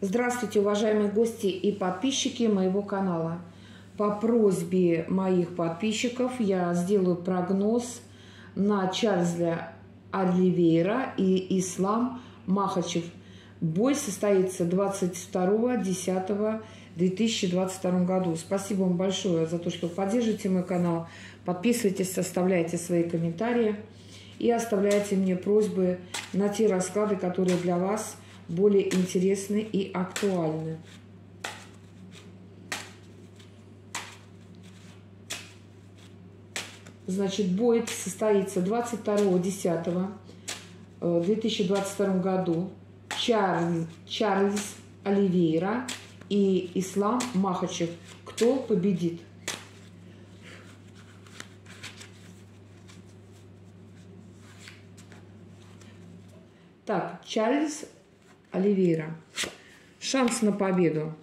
Здравствуйте, уважаемые гости и подписчики моего канала. По просьбе моих подписчиков я сделаю прогноз на Чарльза Оливейра и Ислам Махачев. Бой состоится 22.10.2022 году. Спасибо вам большое за то, что поддержите мой канал. Подписывайтесь, оставляйте свои комментарии и оставляйте мне просьбы на те расклады, которые для вас более интересны и актуальны. Значит, бой состоится 22.10.2022 э, году. Чарльз, Чарльз Оливейра и Ислам Махачев. Кто победит? Так, Чарльз Оливейра. Шанс на победу.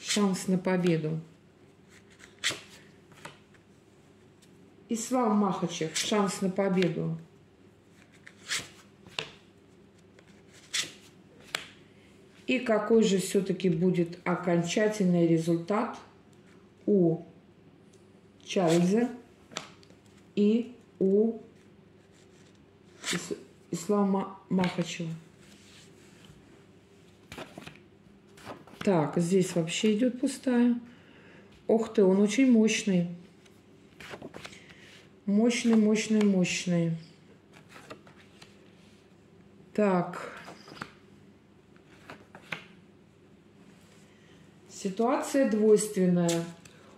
Шанс на победу. Ислам Махачев. Шанс на победу. И какой же все-таки будет окончательный результат у Чарльза и у Ислама Махачева. Так, здесь вообще идет пустая. Ох ты, он очень мощный. Мощный, мощный, мощный. Так. Ситуация двойственная.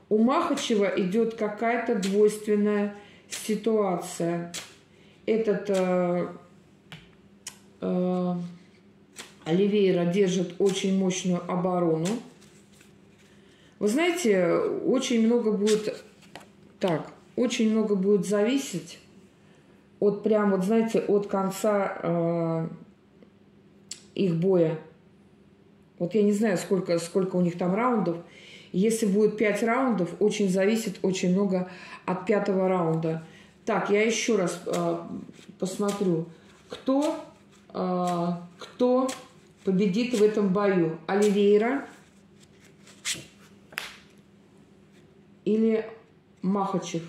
У Махачева идет какая-то двойственная ситуация. Этот э, э, Оливейра держит очень мощную оборону. Вы знаете, очень много будет... Так, очень много будет зависеть от прям, вот знаете, от конца э, их боя. Вот я не знаю, сколько, сколько у них там раундов. Если будет пять раундов, очень зависит очень много от пятого раунда. Так, я еще раз э, посмотрю, кто, э, кто победит в этом бою? Оливейра или Махачев?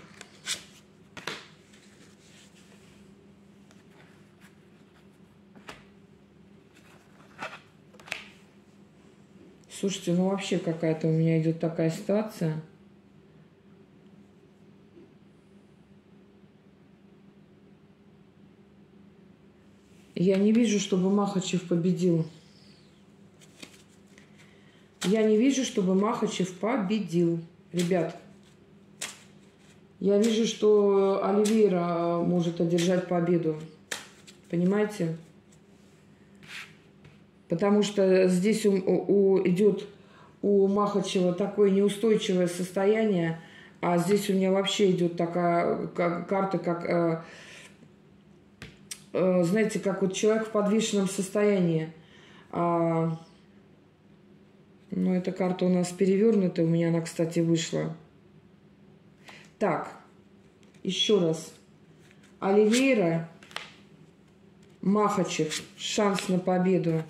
Слушайте, ну вообще какая-то у меня идет такая ситуация. Я не вижу, чтобы Махачев победил. Я не вижу, чтобы Махачев победил. Ребят, я вижу, что Оливейра может одержать победу. Понимаете? Потому что здесь у, у, идет у Махачева такое неустойчивое состояние, а здесь у меня вообще идет такая как, карта, как, э, э, знаете, как вот человек в подвешенном состоянии. А, но эта карта у нас перевернута, у меня она, кстати, вышла. Так, еще раз. Оливейра, Махачев, шанс на победу.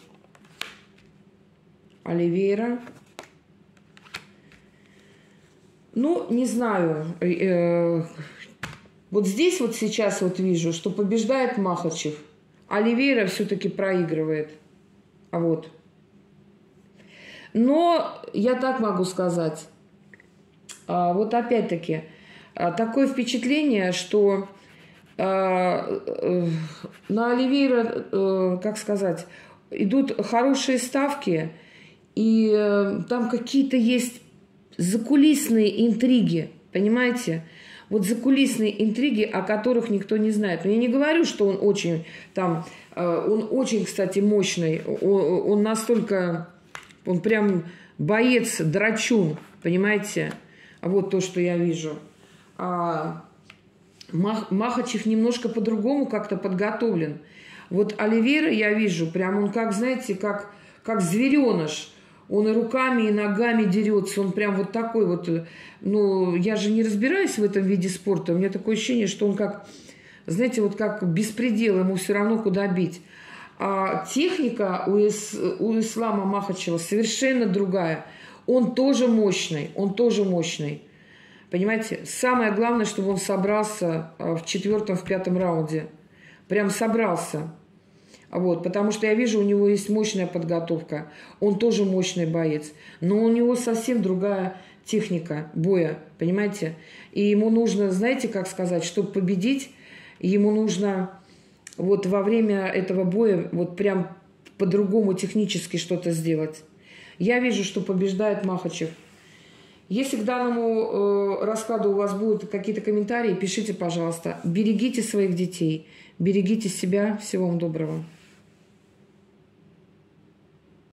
Оливейра. Ну, не знаю. Э, вот здесь вот сейчас вот вижу, что побеждает Махачев. Оливейра все-таки проигрывает. А вот. Но я так могу сказать. А, вот опять-таки, а, такое впечатление, что а, э, на Оливейра, э, как сказать, идут хорошие ставки, и э, там какие-то есть закулисные интриги, понимаете? Вот закулисные интриги, о которых никто не знает. Но я не говорю, что он очень там, он очень, кстати, мощный, он, он настолько он прям боец, драчун, понимаете? Вот то, что я вижу. А Мах, Махачев немножко по-другому как-то подготовлен. Вот Оливера я вижу, прям он как, знаете, как, как звереныш. Он и руками, и ногами дерется. Он прям вот такой вот. Ну, я же не разбираюсь в этом виде спорта. У меня такое ощущение, что он как, знаете, вот как беспредел, ему все равно куда бить. А техника у, ис, у Ислама Махачева совершенно другая. Он тоже мощный, он тоже мощный. Понимаете, самое главное, чтобы он собрался а, в четвертом, в пятом раунде. Прям собрался. Вот, потому что я вижу, у него есть мощная подготовка. Он тоже мощный боец. Но у него совсем другая техника боя, понимаете? И ему нужно, знаете, как сказать, чтобы победить, ему нужно вот во время этого боя вот прям по-другому технически что-то сделать. Я вижу, что побеждает Махачев. Если к данному э, раскладу у вас будут какие-то комментарии, пишите, пожалуйста. Берегите своих детей, берегите себя. Всего вам доброго.